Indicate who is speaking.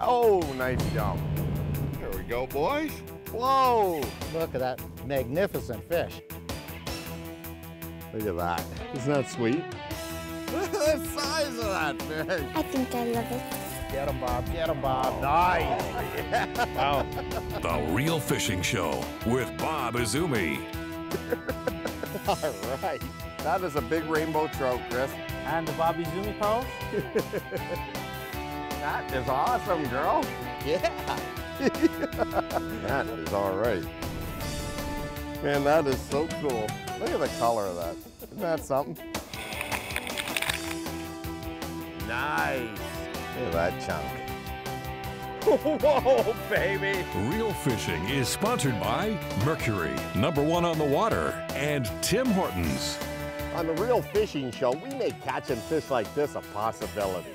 Speaker 1: Oh, nice jump.
Speaker 2: There we go, boys.
Speaker 1: Whoa,
Speaker 3: Look at that magnificent fish.
Speaker 1: look at that. Isn't that sweet? Look at the size of that fish.
Speaker 4: I think I love it.
Speaker 3: Get him, Bob. Get him, Bob. Nice.
Speaker 1: Wow.
Speaker 5: The Real Fishing Show with Bob Izumi.
Speaker 1: All right. That is a big rainbow trout, Chris.
Speaker 3: And the Bob Izumi pearls?
Speaker 1: That is awesome, girl.
Speaker 3: Yeah.
Speaker 1: That is all right. Man, that is so cool. Look at the color of that. Isn't that something? Nice. Look at that chunk. Whoa, baby.
Speaker 5: Real Fishing is sponsored by Mercury, number one on the water, and Tim Hortons.
Speaker 1: On the Real Fishing Show, we make catching fish like this a possibility.